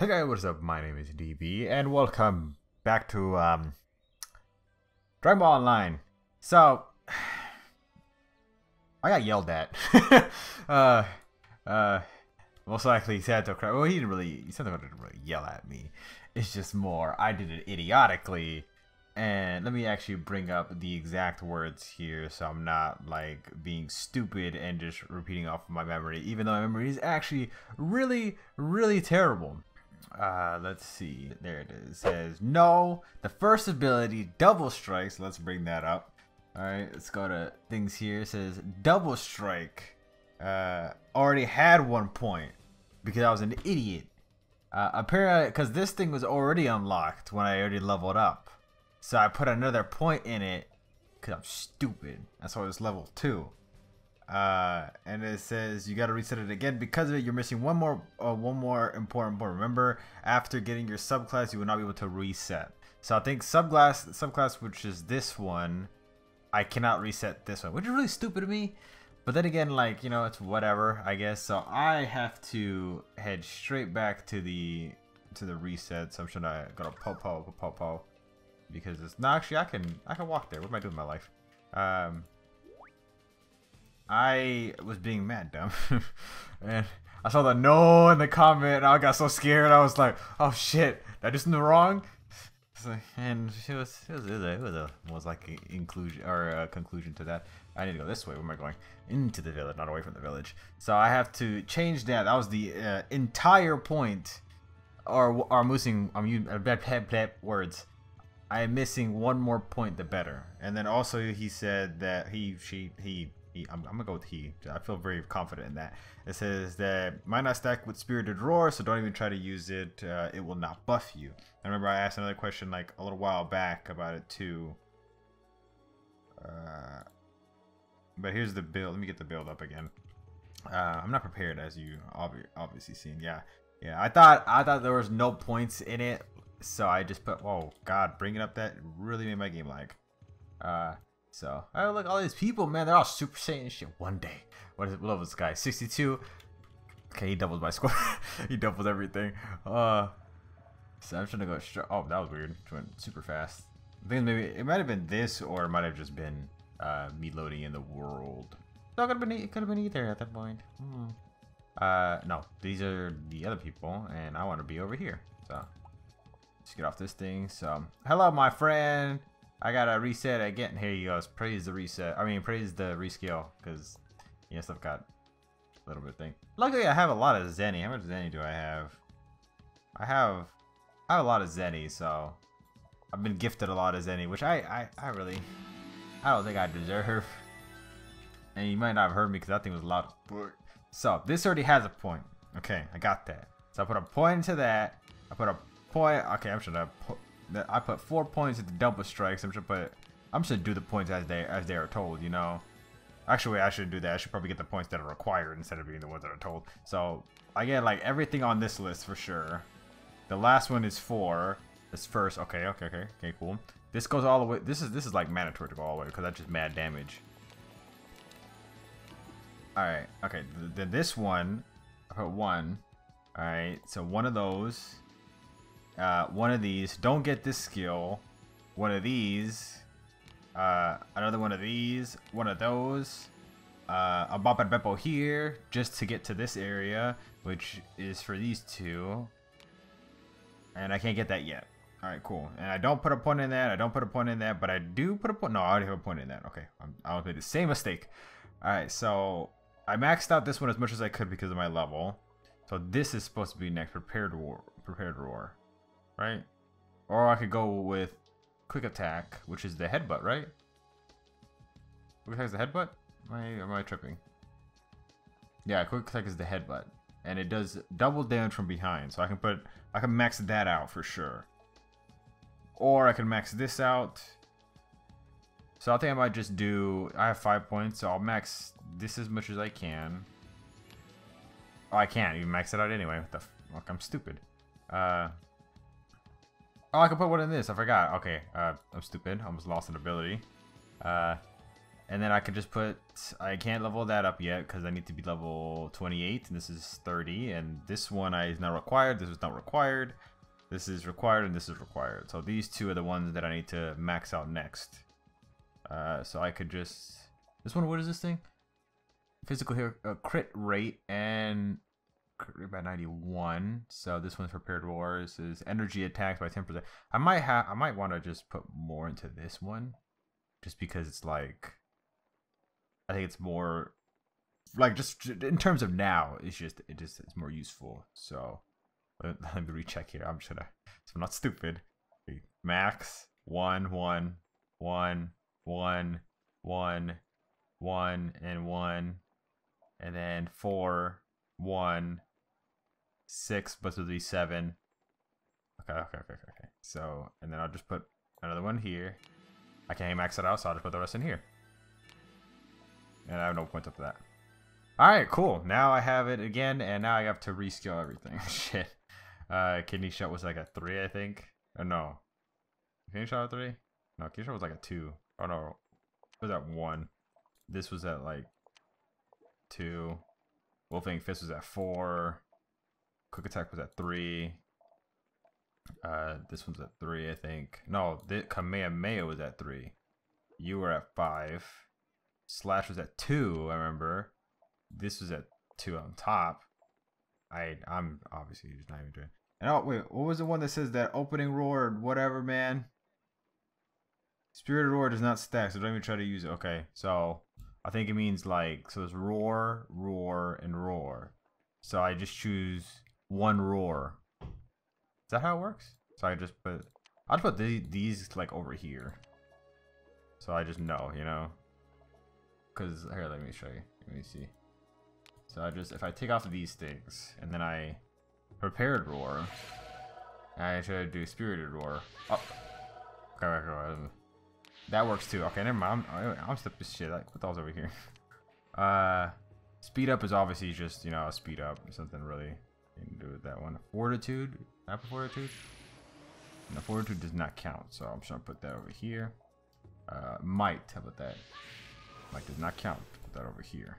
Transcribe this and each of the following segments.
Hey guys, what's up? My name is DB, and welcome back to um, Dragon Ball Online. So, I got yelled at. uh, uh, most likely Santo cried. Well, he didn't really. Santo didn't really yell at me. It's just more I did it idiotically. And let me actually bring up the exact words here, so I'm not like being stupid and just repeating off of my memory, even though my memory is actually really, really terrible. Uh, let's see. There it is. It says no. The first ability, double strikes. Let's bring that up. All right, let's go to things here. It says double strike. Uh, already had one point because I was an idiot. Uh, apparently, because this thing was already unlocked when I already leveled up. So I put another point in it because I'm stupid. That's why was level two. Uh, and it says you got to reset it again because of it. You're missing one more, uh, one more important point. Remember, after getting your subclass, you will not be able to reset. So I think subclass, subclass, which is this one, I cannot reset this one, which is really stupid of me. But then again, like you know, it's whatever, I guess. So I have to head straight back to the to the reset. So I'm sure I gotta pop pop pop pop because it's not actually I can I can walk there. What am I doing with my life? Um, I was being mad dumb, and I saw the no in the comment, and I got so scared. I was like, "Oh shit, I do something wrong?" and it was it was it was a, it was, a, was like a inclusion or a conclusion to that. I need to go this way. Where am I going? Into the village, not away from the village. So I have to change that. That was the uh, entire point. Or or I'm losing. I'm using uh, bad bad words. I am missing one more point, the better. And then also he said that he she he he, I'm, I'm, gonna go with he. I feel very confident in that. It says that might not stack with Spirited Roar, so don't even try to use it. Uh, it will not buff you. I remember I asked another question like a little while back about it too. Uh, but here's the build. Let me get the build up again. Uh, I'm not prepared as you obvi obviously seen. Yeah, yeah. I thought I thought there was no points in it, so I just put. Oh God, bringing up that really made my game lag. Uh, so, oh look, all these people, man, they're all Super Saiyan shit one day. What is it? What level this guy? 62? Okay, he doubles my score. he doubles everything. Uh, so I'm trying to go straight. Oh, that was weird. It went super fast. I think maybe it might have been this, or it might have just been uh, me loading in the world. No, it could have been, it could have been either at that point. Hmm. Uh, no, these are the other people, and I want to be over here. So, let's get off this thing. So, hello, my friend. I gotta reset again. Here you go. Praise the reset. I mean, praise the rescale because know stuff got a little bit thing. Luckily, I have a lot of Zenny. How much Zenny do I have? I have I have a lot of Zenny, so I've been gifted a lot of Zenny, which I I, I really I don't think I deserve. And you might not have heard me because that thing was a lot. Of. So this already has a point. Okay, I got that. So I put a point into that. I put a point. Okay, I'm just gonna put I put four points at the double strikes. I'm just put I'm just gonna do the points as they as they are told, you know. Actually, I should do that. I should probably get the points that are required instead of being the ones that are told. So I get like everything on this list for sure. The last one is four. This first. Okay, okay, okay, okay, cool. This goes all the way. This is this is like mandatory to go all the way because that's just mad damage. All right. Okay. Then this one, I put one. All right. So one of those uh, one of these. Don't get this skill. One of these. Uh, another one of these. One of those. Uh, a Bop and Beppo here, just to get to this area, which is for these two. And I can't get that yet. Alright, cool. And I don't put a point in that. I don't put a point in that, but I do put a point. No, I already have a point in that. Okay, I'm, I made the same mistake. Alright, so I maxed out this one as much as I could because of my level. So this is supposed to be next. Prepared War. Prepared Roar right? Or I could go with quick attack, which is the headbutt, right? Quick attack is the headbutt? Am I, am I tripping? Yeah, quick attack is the headbutt. And it does double damage from behind. So I can put, I can max that out for sure. Or I can max this out. So I think I might just do, I have five points, so I'll max this as much as I can. Oh, I can't even max it out anyway. What the fuck, I'm stupid. Uh, Oh, I can put one in this. I forgot. Okay, uh, I'm stupid. I almost lost an ability. Uh, and then I can just put, I can't level that up yet because I need to be level 28 and this is 30 and this one I is not required, this is not required, this is required and this is required. So these two are the ones that I need to max out next. Uh, so I could just, this one, what is this thing? Physical here, uh, crit rate and by 91. So this one's prepared wars is energy attacks by 10%. I might have, I might want to just put more into this one just because it's like I think it's more like just in terms of now, it's just it just it's more useful. So let, me recheck here. I'm just gonna so I'm not stupid. Max one one one one one one and one and then four one six but to be seven. Okay, okay, okay, okay. So and then I'll just put another one here. I can't max it out, so I'll just put the rest in here. And I have no points up to that. Alright, cool. Now I have it again, and now I have to reskill everything. Shit. Uh, kidney shot was like a 3, I think. Or no. Kidney shot a 3? No, kidney shot was like a 2. Oh no. It was at 1. This was at like 2. Wolf Fang Fist was at 4. Quick Attack was at 3. Uh, this one's at 3, I think. No, the Kamehameha was at 3. You were at 5. Slash was at two. I remember. This was at two on top. I I'm obviously just not even doing. And oh wait, what was the one that says that opening roar whatever, man? Spirited roar does not stack, so don't even try to use it. Okay, so I think it means like so it's roar, roar, and roar. So I just choose one roar. Is that how it works? So I just put I'll just put the, these like over here. So I just know, you know. Because, here, let me show you. Let me see. So I just, if I take off these things, and then I prepared roar, I should do spirited roar. Oh. Okay, okay, okay. That works too. Okay, never mind. I'm, I'm step this shit. Like, what the hell's over here? Uh, speed up is obviously just, you know, a speed up. Something really do that one. Fortitude. Of fortitude. No, fortitude does not count, so I'm just gonna put that over here. Uh, might. How about that? Like does not count. Put that over here.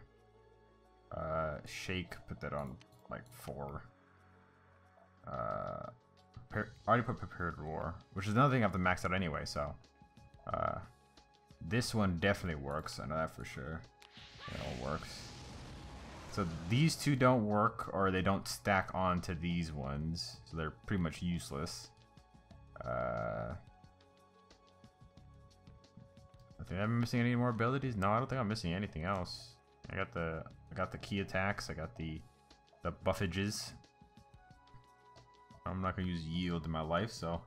Uh, shake. Put that on like four. Uh, prepare, already put prepared roar, which is another thing I have to max out anyway. So, uh, this one definitely works. I know that for sure. It all works. So these two don't work, or they don't stack onto these ones, so they're pretty much useless. Uh, I think I'm missing any more abilities. No, I don't think I'm missing anything else. I got the I got the key attacks. I got the the buffages. I'm not gonna use yield in my life, so.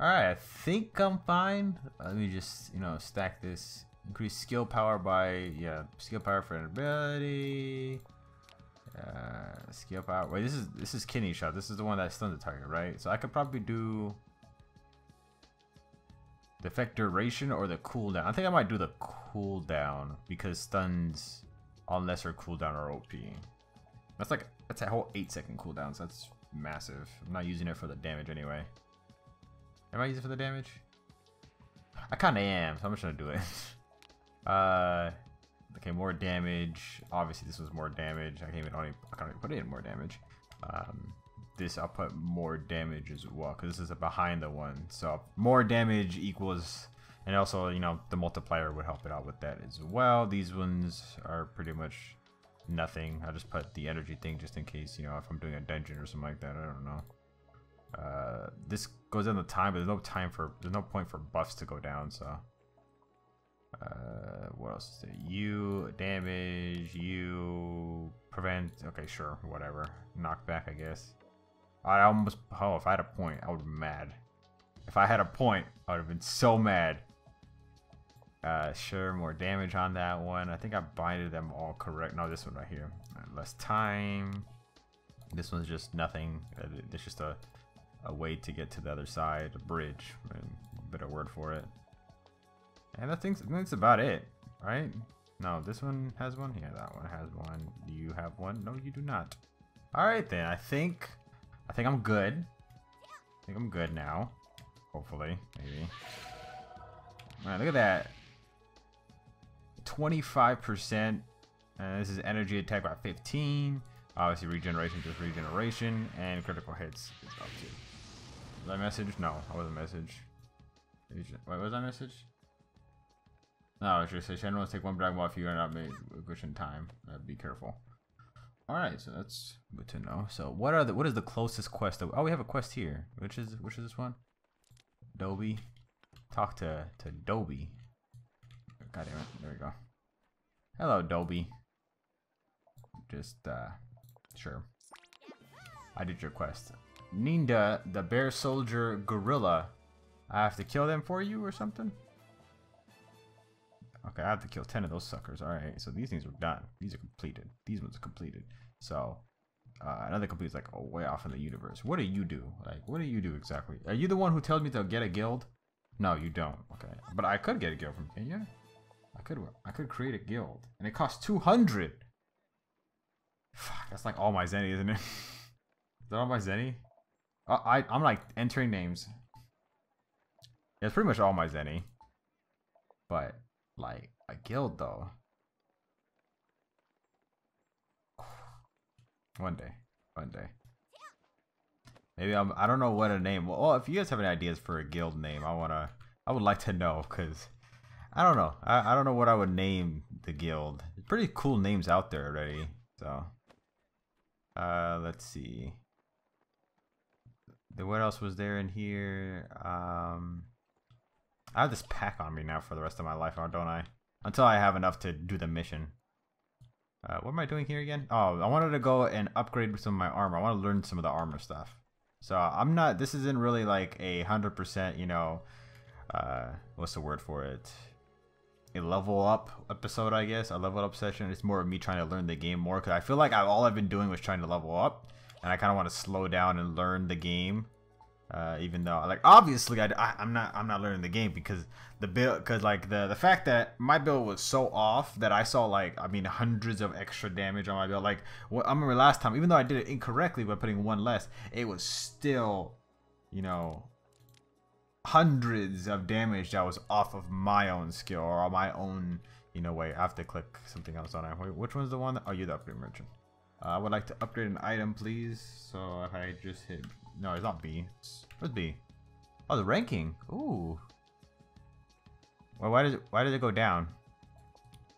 Alright, I think I'm fine. Let me just, you know, stack this. Increase skill power by, yeah, skill power for ability. Uh, skill power. Wait, this is this is kidney shot. This is the one that stuns the target, right? So I could probably do the effect duration or the cooldown? I think I might do the cooldown because stuns on lesser cooldown are OP. That's like, that's a whole 8 second cooldown, so that's massive. I'm not using it for the damage anyway. Am I using it for the damage? I kinda am, so I'm just gonna do it. uh, okay, more damage. Obviously this was more damage. I can't even, I can't even put in more damage. Um, this I'll put more damage as well because this is a behind the one so more damage equals and also you know the multiplier would help it out with that as well these ones are pretty much nothing I'll just put the energy thing just in case you know if I'm doing a dungeon or something like that I don't know uh, this goes down the time but there's no time for there's no point for buffs to go down so uh, what else is there? You damage, you prevent. Okay, sure, whatever. Knockback, I guess. I almost, oh, if I had a point, I would be mad. If I had a point, I would have been so mad. Uh, sure, more damage on that one. I think I binded them all correct. No, this one right here. less time. This one's just nothing. Uh, it's just a, a way to get to the other side, a bridge. Better word for it. And I think that's about it, right? No, this one has one. Yeah, that one has one. Do you have one? No, you do not. All right, then. I think I think I'm good. I think I'm good now. Hopefully, maybe. Alright, look at that. 25%. And uh, this is energy attack by 15. Obviously, regeneration, just regeneration. And critical hits is up to. Was that message? No, I wasn't message. Wait, was that message? No, it's just wants to take one Ball if you are not made in time. Uh, be careful. Alright, so that's good to know. So what are the what is the closest quest that, oh we have a quest here. Which is which is this one? Dobie. Talk to to Dobie. God damn it. There we go. Hello, Dobie. Just uh sure. I did your quest. Ninda, the bear soldier gorilla. I have to kill them for you or something? Okay, I have to kill 10 of those suckers. Alright, so these things are done. These are completed. These ones are completed. So, uh, another complete is like oh, way off in the universe. What do you do? Like, what do you do exactly? Are you the one who tells me to get a guild? No, you don't. Okay, but I could get a guild from Kenya. I could. I could create a guild, and it costs 200. Fuck, that's like all my Zenny, isn't it? is that all my Zenny? Uh, I I'm like entering names. It's pretty much all my Zenny. But like a guild though. One day. One day. Maybe I'm I don't know what a name. Well, if you guys have any ideas for a guild name, I wanna I would like to know because I don't know. I, I don't know what I would name the guild. Pretty cool names out there already. So uh let's see. The what else was there in here? Um I have this pack on me now for the rest of my life, don't I? Until I have enough to do the mission. Uh, what am I doing here again? Oh, I wanted to go and upgrade some of my armor. I want to learn some of the armor stuff. So I'm not, this isn't really like a 100%, you know, uh, what's the word for it? A level up episode, I guess. A level up session. It's more of me trying to learn the game more because I feel like I, all I've been doing was trying to level up. And I kind of want to slow down and learn the game uh, even though, like, obviously, I, I, am not, I'm not learning the game because the build, because like the the fact that my build was so off that I saw like, I mean, hundreds of extra damage on my build. Like, what I remember last time, even though I did it incorrectly by putting one less, it was still, you know, hundreds of damage that was off of my own skill or my own, you know, way. I have to click something else on it. Wait, which one's the one? That, oh, you're the upgrade merchant. Uh, I would like to upgrade an item, please. So if I just hit no, it's not B. It's, where's B? Oh, the ranking. Ooh. Well, why did it, why did it go down?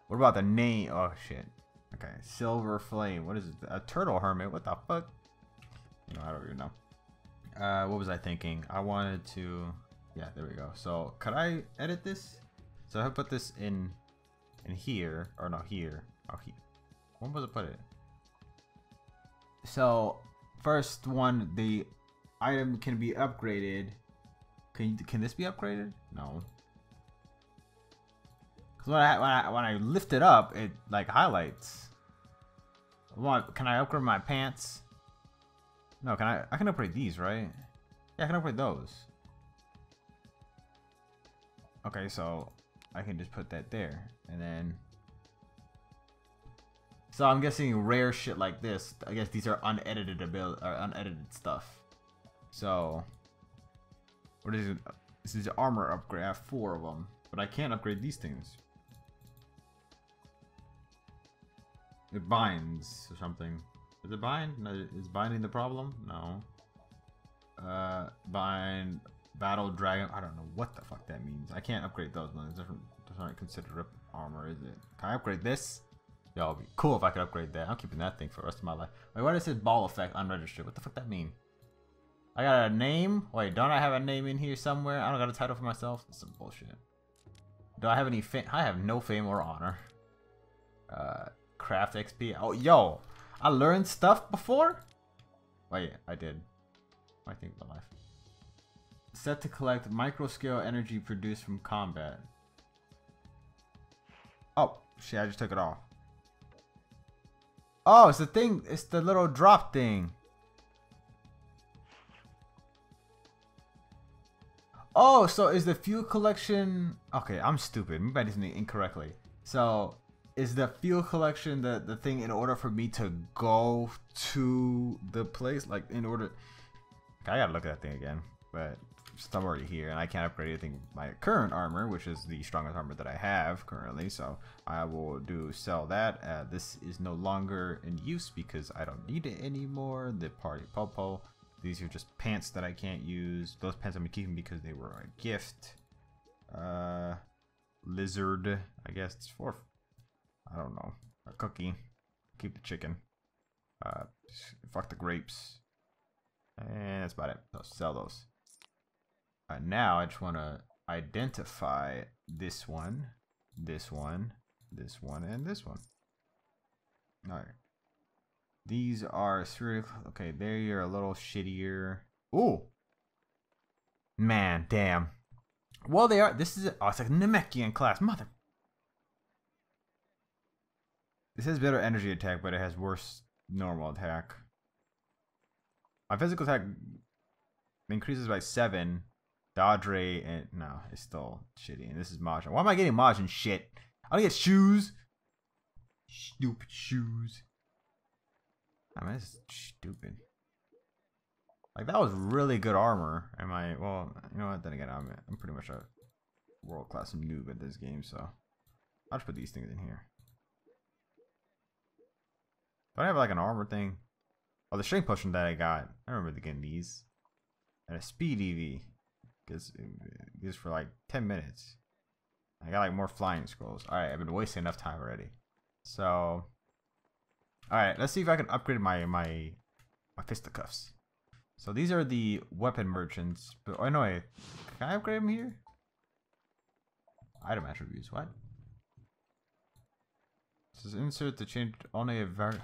What about the name? Oh shit. Okay, Silver Flame. What is it? A turtle hermit. What the fuck? I don't even know. Uh, what was I thinking? I wanted to. Yeah, there we go. So, could I edit this? So I put this in, in here or no here. Oh, here. When was I put it? So first one, the item can be upgraded. Can can this be upgraded? No. Cause when I when I when I lift it up, it like highlights. What can I upgrade my pants? No, can I? I can upgrade these, right? Yeah, I can upgrade those. Okay, so I can just put that there, and then. So I'm guessing rare shit like this. I guess these are unedited ability or unedited stuff. So, what is it? This is armor upgrade. I have four of them, but I can't upgrade these things. It binds or something. Does it bind? Is binding the problem? No. Uh, bind battle dragon. I don't know what the fuck that means. I can't upgrade those. ones. Different doesn't consider armor, is it? Can I upgrade this? It'll be cool if I could upgrade that. I'm keeping that thing for the rest of my life. Wait, why does it ball effect unregistered? What the fuck that mean? I got a name? Wait, don't I have a name in here somewhere? I don't got a title for myself? That's some bullshit. Do I have any fame? I have no fame or honor. Uh, craft XP. Oh, yo! I learned stuff before? Wait, I did. I think about life. Set to collect micro scale energy produced from combat. Oh, shit, I just took it off. Oh, it's the thing. It's the little drop thing. Oh, so is the fuel collection... Okay, I'm stupid. Maybe I did something incorrectly. So, is the fuel collection the, the thing in order for me to go to the place? Like, in order... I gotta look at that thing again. but I'm already here and I can't upgrade anything my current armor, which is the strongest armor that I have currently, so I will do sell that. Uh, this is no longer in use because I don't need it anymore. The party popo. These are just pants that I can't use. Those pants I'm keeping because they were a gift. Uh, lizard, I guess it's for, I don't know, a cookie. Keep the chicken. Uh, fuck the grapes. And that's about it. So sell those. Uh, now I just want to identify this one, this one, this one, and this one. All right. These are three. Okay, there you're a little shittier. Ooh. Man, damn. Well, they are. This is. Oh, it's like Namekian class. Mother. This has better energy attack, but it has worse normal attack. My physical attack increases by seven. Dodge rate and no, it's still shitty. And this is Majin. Why am I getting Majin shit? I don't get shoes. Stupid shoes. I mean, it's stupid. Like that was really good armor. Am I? Well, you know what? Then again, I'm I'm pretty much a world class noob at this game, so I'll just put these things in here. Do I have like an armor thing? Oh, the strength potion that I got. I remember getting these. And a speed EV. Gives, gives for like 10 minutes. I got like more flying scrolls. Alright, I've been wasting enough time already. So, alright, let's see if I can upgrade my, my, my fisticuffs. So these are the weapon merchants. But, oh no. Can I upgrade them here? Item attributes, what? This is insert to change only a very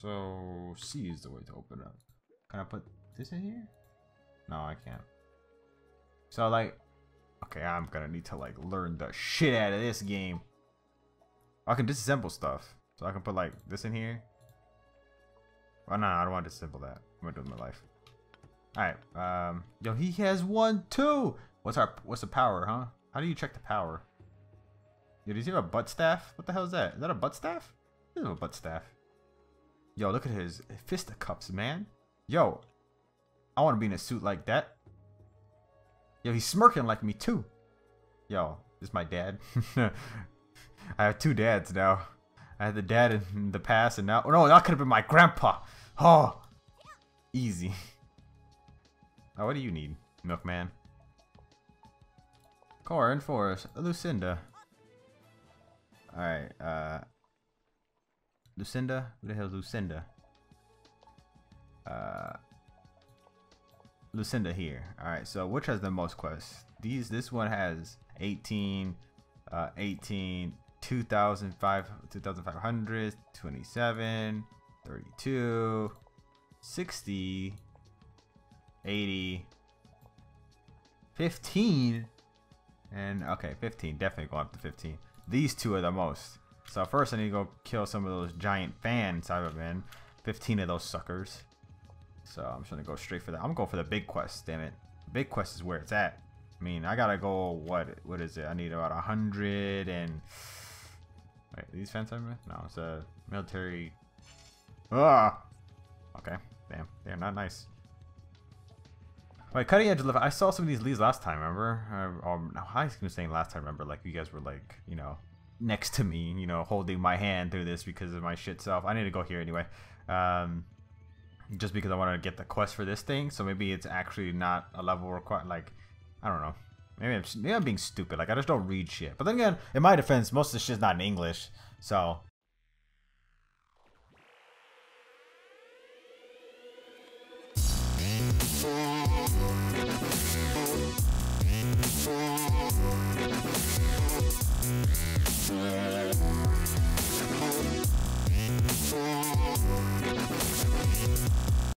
so C is the way to open up. Can I put this in here? No, I can't. So like, okay, I'm gonna need to like learn the shit out of this game. I can disassemble stuff. So I can put like this in here. Oh no, I don't want to disassemble that. I'm gonna do it in my life. Alright, um, yo, he has one too! What's our, what's the power, huh? How do you check the power? Yo, does he have a butt staff? What the hell is that? Is that a butt staff? This is a butt staff. Yo, look at his fist fisticuffs, man. Yo, I want to be in a suit like that. Yo, he's smirking like me too. Yo, this is my dad. I have two dads now. I had the dad in the past and now... Oh, no, that could have been my grandpa. Oh, easy. Oh, what do you need, milkman? Korin, Forest, Lucinda. Alright, uh... Lucinda? Who the hell is Lucinda? Uh, Lucinda here. Alright, so which has the most quests? These, this one has 18, uh, 18, 2,500, 2,500, 27, 32, 60, 80, 15, and okay, 15, definitely going up to 15. These two are the most. So first I need to go kill some of those giant fan Saibamen. 15 of those suckers. So I'm just gonna go straight for that. I'm going for the big quest, damn it. Big quest is where it's at. I mean, I gotta go, what what is it? I need about a hundred and... Wait, these Saibamen? No, it's a military... Ah! Okay, damn. They're not nice. Wait, cutting edge lift. I saw some of these leads last time, remember? Uh, um, I was saying last time, remember? Like, you guys were like, you know, next to me, you know, holding my hand through this because of my shit self. I need to go here anyway. Um, just because I want to get the quest for this thing. So maybe it's actually not a level required. Like, I don't know. Maybe I'm, maybe I'm being stupid. Like, I just don't read shit. But then again, in my defense, most of the shit's not in English. So,